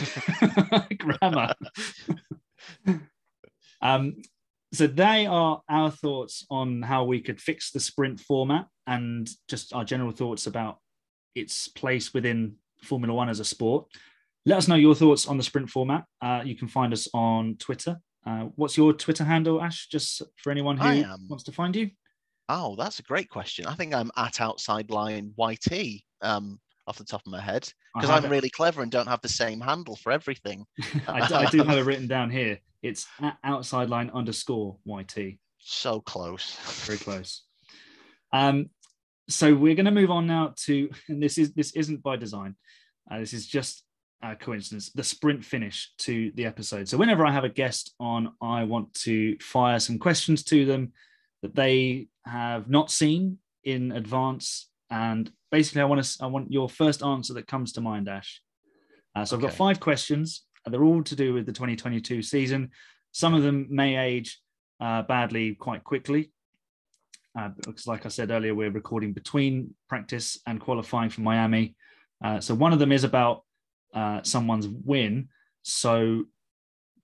[laughs] grammar. [laughs] um, so they are our thoughts on how we could fix the sprint format and just our general thoughts about its place within Formula One as a sport. Let us know your thoughts on the sprint format. Uh, you can find us on Twitter. Uh, what's your Twitter handle, Ash? Just for anyone who wants to find you. Oh, that's a great question. I think I'm at outside line YT um, off the top of my head because I'm it. really clever and don't have the same handle for everything. [laughs] I, I, do have it written down here. It's at outside line underscore YT. So close. [laughs] Very close. Um, so we're going to move on now to, and this is this isn't by design. Uh, this is just a coincidence. The sprint finish to the episode. So whenever I have a guest on, I want to fire some questions to them that they have not seen in advance, and basically, I want to I want your first answer that comes to mind, Ash. Uh, so okay. I've got five questions. They're all to do with the 2022 season. Some of them may age uh, badly quite quickly, uh, because, like I said earlier, we're recording between practice and qualifying for Miami. Uh, so one of them is about uh, someone's win. So,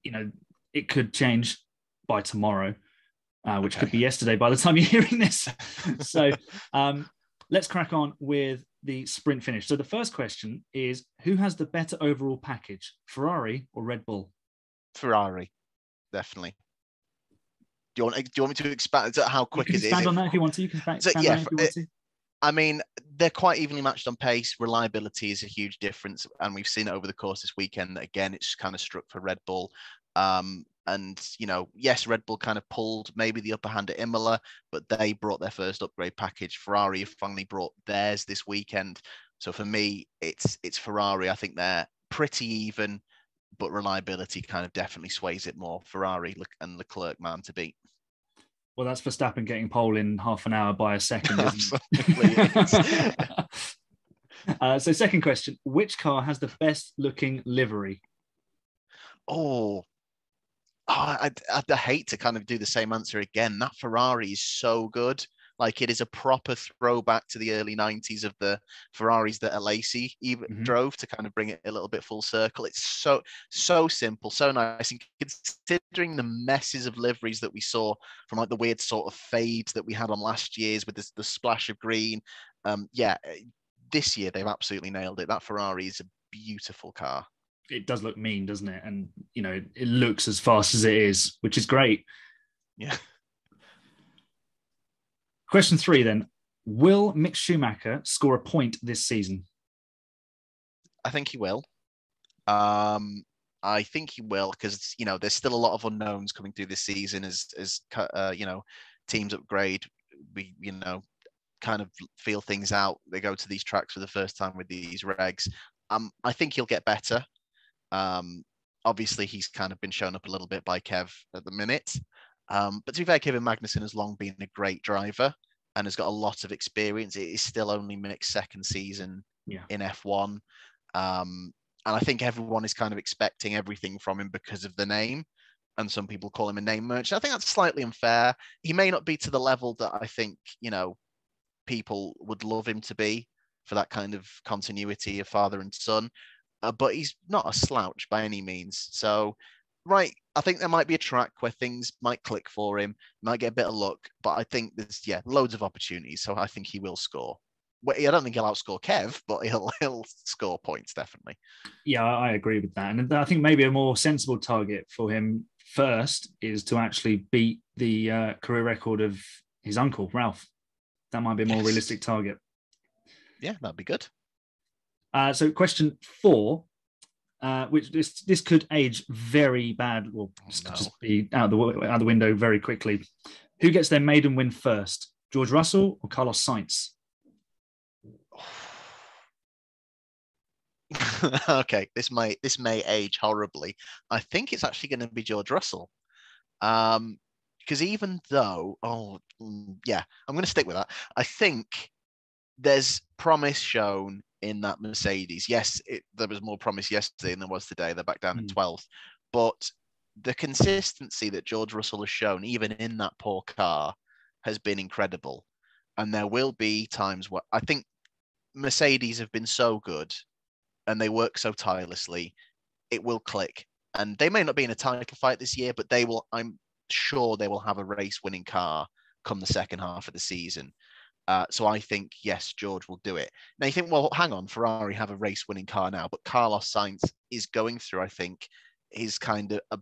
you know, it could change by tomorrow, uh, which okay. could be yesterday by the time you're hearing this. [laughs] so um, let's crack on with the sprint finish. So the first question is who has the better overall package, Ferrari or Red Bull? Ferrari, definitely. Do you want? Do you want me to expand? How quick is it? Expand on that if you want to. You can expand, so, yeah, on if you want to. I mean, they're quite evenly matched on pace. Reliability is a huge difference, and we've seen it over the course this weekend. That again, it's kind of struck for Red Bull. Um, and you know, yes, Red Bull kind of pulled maybe the upper hand at Imola, but they brought their first upgrade package. Ferrari finally brought theirs this weekend. So for me, it's it's Ferrari. I think they're pretty even, but reliability kind of definitely sways it more. Ferrari and Leclerc man to beat. Well, that's Verstappen getting pole in half an hour by a second. [laughs] uh, so, second question: Which car has the best looking livery? Oh, oh I, I, hate to kind of do the same answer again. That Ferrari is so good. Like it is a proper throwback to the early 90s of the Ferraris that Alesi even Mhm. drove to kind of bring it a little bit full circle. It's so so simple, so nice. And considering the messes of liveries that we saw from like the weird sort of fade that we had on last year's with this, the splash of green, um, yeah, eh, this year they've absolutely nailed it. That Ferrari is a beautiful car. It does look mean, doesn't it? And you know, it looks as fast as it is, which is great. Yeah. [laughs] Question three then. Will Mick Schumacher score a point this season? I think he will. Um, I think he will because you know there's still a lot of unknowns coming through this season as as uh, you know teams upgrade. We you know kind of feel things out. They go to these tracks for the first time with these regs. Um, I think he'll get better. Um, obviously he's kind of been shown up a little bit by Kev at the minute. Um, but to be fair, Kevin Magnussen has long been a great driver and has got a lot of experience. It is still only Mick's second season Yeah. in F1. Um, and I think everyone is kind of expecting everything from him because of the name. And some people call him a name merchant. I think that's slightly unfair. He may not be to the level that I think, you know, people would love him to be for that kind of continuity of father and son. Uh, but he's not a slouch by any means. So, right, I think there might be a track where things might click for him, might get a bit of luck. But I think there's, yeah, loads of opportunities. So I think he will score. Well, I don't think he'll outscore Kev, but he'll [laughs] he'll score points definitely. Yeah, I agree with that. And I think maybe a more sensible target for him first is to actually beat the uh, career record of his uncle, Ralph. That might be a more Yes. realistic target. Yeah, that'd be good. Uh, so, question four, uh, which this this could age very bad, well, this could no. just be out the out the window very quickly. Who gets their maiden win first, George Russell or Carlos Sainz? [sighs] okay, this may this may age horribly. I think it's actually going to be George Russell, um, because even though, oh mm, yeah, I'm going to stick with that. I think there's promise shown in that Mercedes. Yes, it, there was more promise yesterday than there was today. They're back down Mm. at 12th, but the consistency that George Russell has shown, even in that poor car, has been incredible. And there will be times where I think Mercedes have been so good and they work so tirelessly, it will click. And they may not be in a title fight this year, but they will, I'm sure they will have a race winning car come the second half of the season. Uh, so I think, yes, George will do it. Now you think, well, hang on, Ferrari have a race winning car now, but Carlos Sainz is going through, I think, his kind of, a,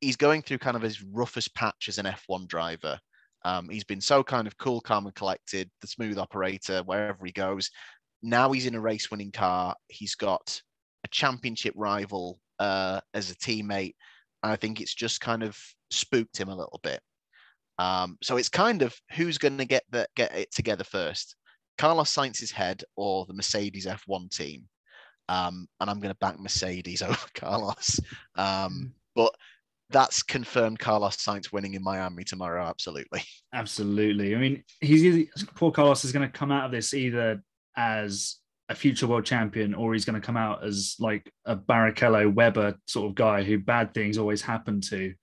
he's going through kind of his roughest patch as an F1 driver. Um, he's been so kind of cool, calm, and collected, the smooth operator wherever he goes now he's in a race winning car. He's got a championship rival uh, as a teammate. And I think it's just kind of spooked him a little bit. Um, so it's kind of who's going to get the, get it together first, Carlos Sainz's head or the Mercedes F1 team. Um, and I'm going to back Mercedes [laughs] over Carlos. Um, but that's confirmed Carlos Sainz winning in Miami tomorrow. Absolutely. [laughs] Absolutely. I mean, he's either, poor Carlos is going to come out of this either as a future world champion or he's going to come out as like a Barrichello Webber sort of guy who bad things always happen to.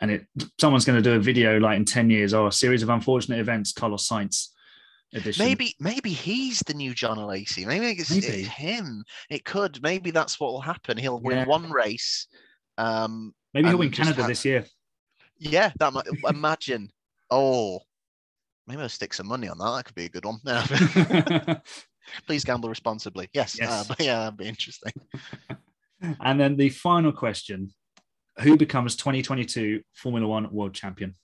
And it someone's going to do a video like in 10 years or a series of unfortunate events, Carlos Sainz edition. Maybe maybe he's the new Jean Alesi. Maybe it's, Maybe. it's him. It could. Maybe that's what will happen. He'll Yeah. win one race. Um, Maybe he'll win Canada ha- this year. yeah, that might imagine. Oh, maybe I'll stick some money on that. That could be a good one. No, [laughs] [laughs] please gamble responsibly. Yes. Yes. Uh, [laughs] yeah, that'd be interesting. and then the final question Who becomes 2022 Formula One world champion?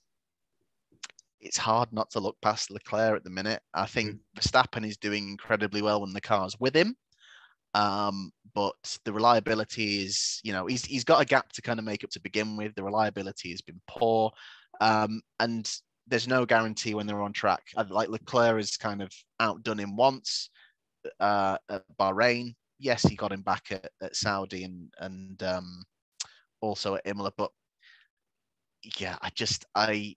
It's hard not to look past Leclerc at the minute. I think Verstappen is doing incredibly well when the car's with him. Um, but the reliability is, you know, he's he's got a gap to kind of make up to begin with. The reliability has been poor, um, and there's no guarantee when they're on track. Like Leclerc has kind of outdone him once uh, at Bahrain. Yes, he got him back at, at Saudi and and um, also at Imola. But yeah, I just I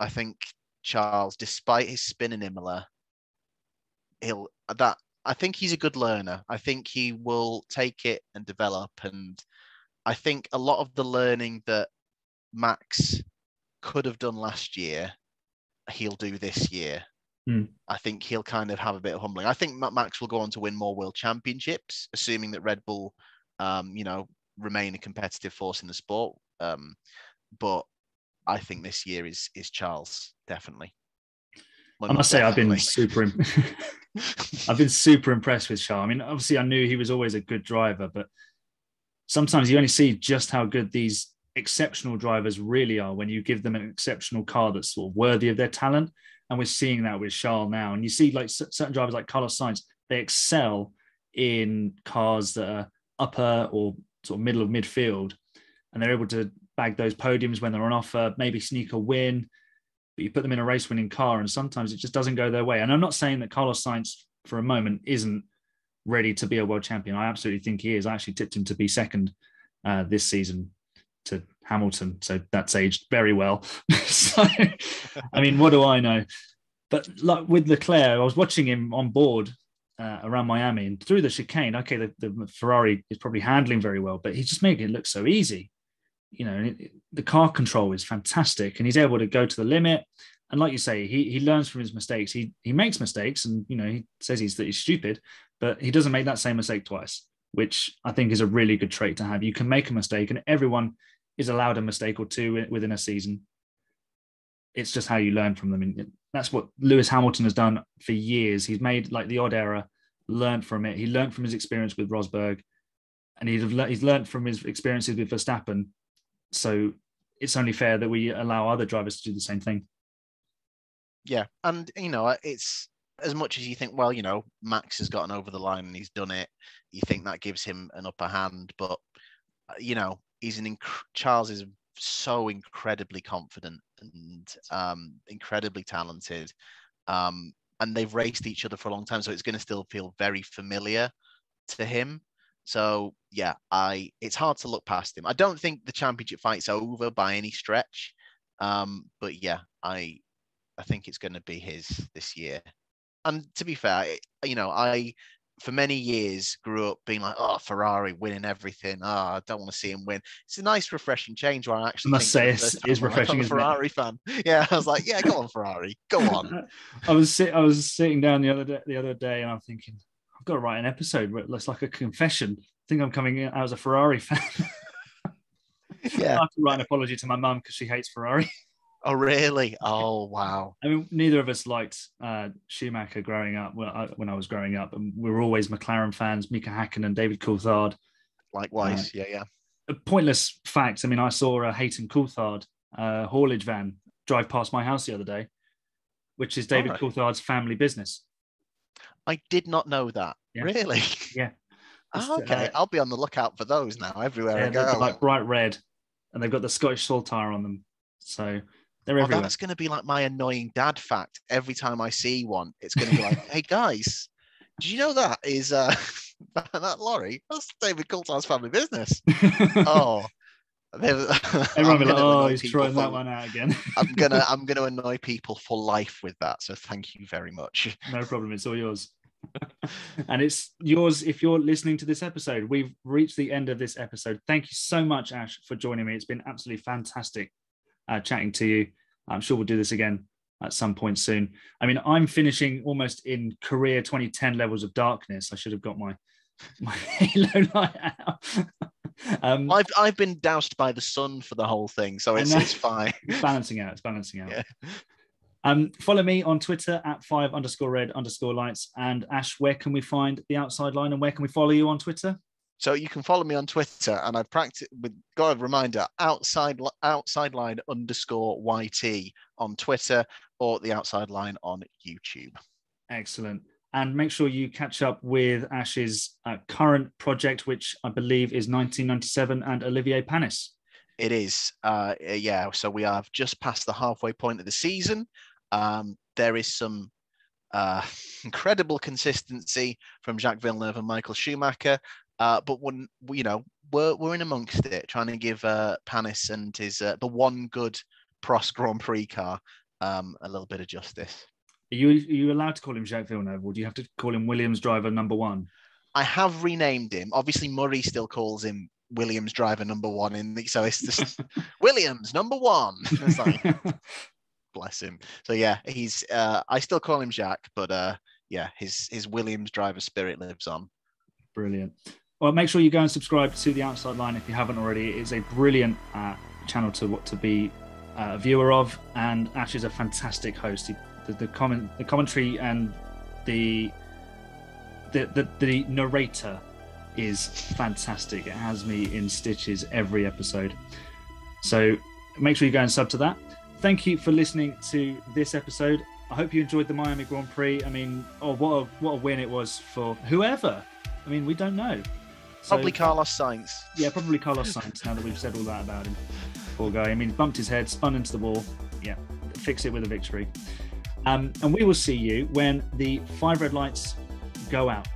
I think Charles, despite his spin in Imola, he'll that I think he's a good learner. I think he will take it and develop. And I think a lot of the learning that Max could have done last year, he'll do this year. Hmm. I think he'll kind of have a bit of humbling. I think Max will go on to win more world championships, assuming that Red Bull, um, you know, remain a competitive force in the sport. Um, but I think this year is is Charles definitely. Well, I must say, I've been super. Im- [laughs] I've been super impressed with Charles. I mean, obviously, I knew he was always a good driver, but sometimes you only see just how good these exceptional drivers really are when you give them an exceptional car that's sort of worthy of their talent. And we're seeing that with Charles now. And you see, like certain drivers like Carlos Sainz, they excel in cars that are upper or sort of middle of midfield, and they're able to bag those podiums when they're on offer, maybe sneak a win but you put them in a race winning car and sometimes it just doesn't go their way. And I'm not saying that Carlos Sainz for a moment isn't ready to be a world champion. I absolutely think he is. I actually tipped him to be second uh, this season to Hamilton. So that's aged very well. [laughs] so, I mean, what do I know? But like with Leclerc, I was watching him on board uh, around Miami and through the chicane. Okay, the, the Ferrari is probably handling very well, but he's just making it look so easy you know, the car control is fantastic, and he's able to go to the limit. And like you say, he he learns from his mistakes. He he makes mistakes, and you know, he says he's that he's stupid, but he doesn't make that same mistake twice, which I think is a really good trait to have. You can make a mistake, and everyone is allowed a mistake or two within a season. It's just how you learn from them, that's what Lewis Hamilton has done for years. He's made like the odd error, learned from it. He learned from his experience with Rosberg, and he's he's learned from his experiences with Verstappen so it's only fair that we allow other drivers to do the same thing. Yeah, and you know, it's as much as you think, well, you know, Max has gotten over the line and he's done it. You think that gives him an upper hand, but you know, he's an inc- Charles is so incredibly confident and um, incredibly talented, um, and they've raced each other for a long time, so it's going to still feel very familiar to him. So yeah, I it's hard to look past him. I don't think the championship fight's over by any stretch. Um, but yeah, I I think it's going to be his this year. And to be fair, you know, I for many years grew up being like, oh, Ferrari winning everything. Oh, I don't want to see him win. It's a nice, refreshing change where I actually must think for say it's- it's I'm like, refreshing, I'm a isn't it? Ferrari fan. [laughs] Yeah, I was like, yeah, go on, Ferrari, go on. [laughs] I was sit, I was sitting down the other day, the other day, and I'm thinking, I've got to write an episode where it looks like a confession. I think I'm coming out as a Ferrari fan. [laughs] I Yeah. have to write an apology to my mum because she hates Ferrari. Oh, really? Oh, wow. I mean, neither of us liked uh, Schumacher growing up. Well, I, when I was growing up, and we were always McLaren fans. Mika Hakkinen, and David Coulthard. Likewise. Yeah, yeah. A pointless fact. I mean, I saw a Hayton Coulthard uh, haulage van drive past my house the other day, which is David Alright. Coulthard's family business. I did not know that. Yeah. Really? Yeah. [laughs] Oh, okay, uh, I'll be on the lookout for those now everywhere Yeah, I they're go. like bright red, and they've got the Scottish saltire on them. So they're Oh, everywhere. that's going to be like my annoying dad fact. Every time I see one, it's going to be like, [laughs] "Hey guys, did you know that is uh, [laughs] that, that lorry? That's David Coulthard's family business." [laughs] Oh, Everyone be like, oh, he's throwing that one out again. I'm gonna I'm gonna annoy people for life with that. So thank you very much. no problem. It's all yours. and it's yours if you're listening to this episode. We've reached the end of this episode. Thank you so much, Ash, for joining me. It's been absolutely fantastic uh, chatting to you. I'm sure we'll do this again at some point soon. I mean, I'm finishing almost in Korea 2010 levels of darkness. I should have got my [laughs] my Halo light out. [laughs] um, I've I've been doused by the sun for the whole thing, so it's it's fine. [laughs] it's balancing out. It's balancing out. Yeah. Um, follow me on Twitter at five underscore red underscore lights. And Ash, where can we find the outside line and where can we follow you on Twitter? So you can follow me on Twitter, and I've practiced with got a reminder outside outside line underscore YT on Twitter or the outside line on YouTube. Excellent. And make sure you catch up with Ash's uh, current project, which I believe is 1997 and Olivier Panis. It is, uh, yeah. So we have just past the halfway point of the season. Um, there is some uh, [laughs] incredible consistency from Jacques Villeneuve and Michael Schumacher. Uh, but when you know we're we're in amongst it, trying to give uh, Panis and his uh, the one good Prost Grand Prix car um, a little bit of justice. Are you, are you allowed to call him Jacques Villeneuve or do you have to call him Williams driver number one? I have renamed him. Obviously, Murray still calls him Williams driver number one in the so it's just [laughs] Williams number one. [laughs] It's like, Bless him. So yeah, he's. Uh, I still call him Jacques, but uh, yeah, his his Williams driver spirit lives on. Brilliant. Well, make sure you go and subscribe to the Outside Line if you haven't already. It's a brilliant uh, channel to to be uh, a viewer of, and Ash is a fantastic host. He, the, the comment, the commentary, and the the, the the narrator is fantastic. It has me in stitches every episode. So make sure you go and sub to that. Thank you for listening to this episode. I hope you enjoyed the Miami Grand Prix. I mean, oh, what a what a win it was for whoever. I mean, we don't know. So, probably Carlos Sainz. Yeah, probably Carlos Sainz. Now that we've said all that about him, poor guy. I mean, bumped his head, spun into the wall. Yeah, fix it with a victory. Um, and we will see you when the five red lights go out.